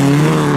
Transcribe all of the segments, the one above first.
som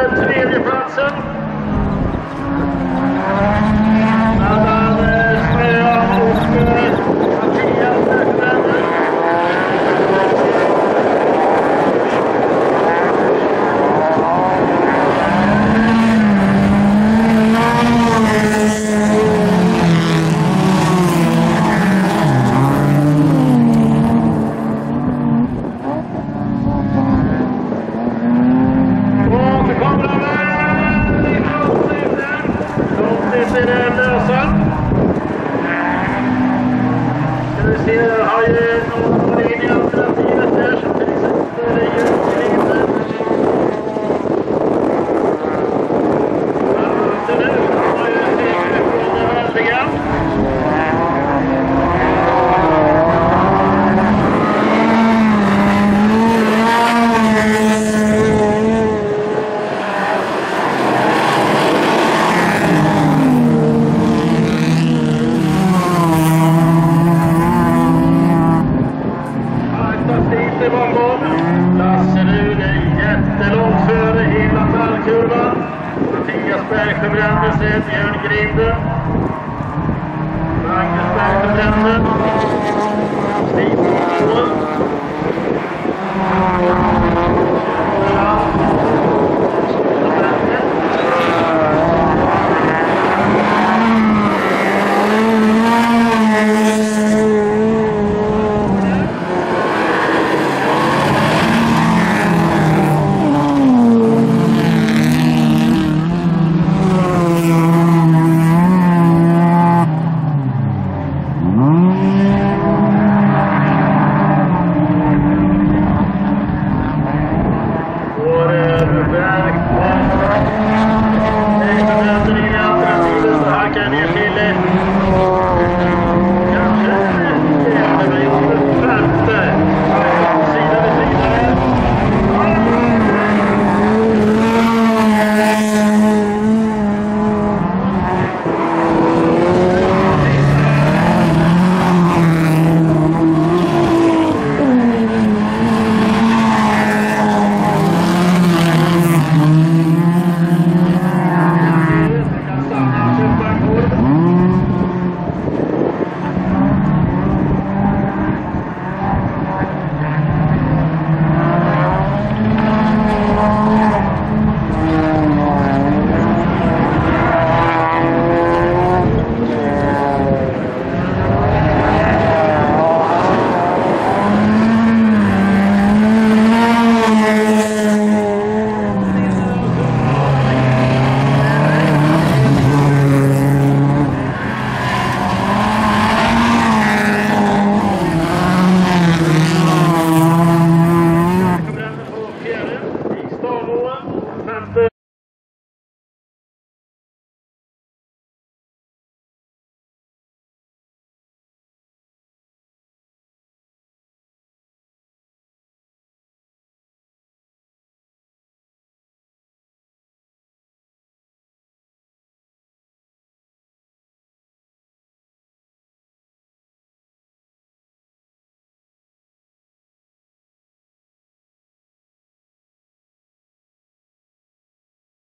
ordentligt om Långtids Magnus Bergsjöbrände.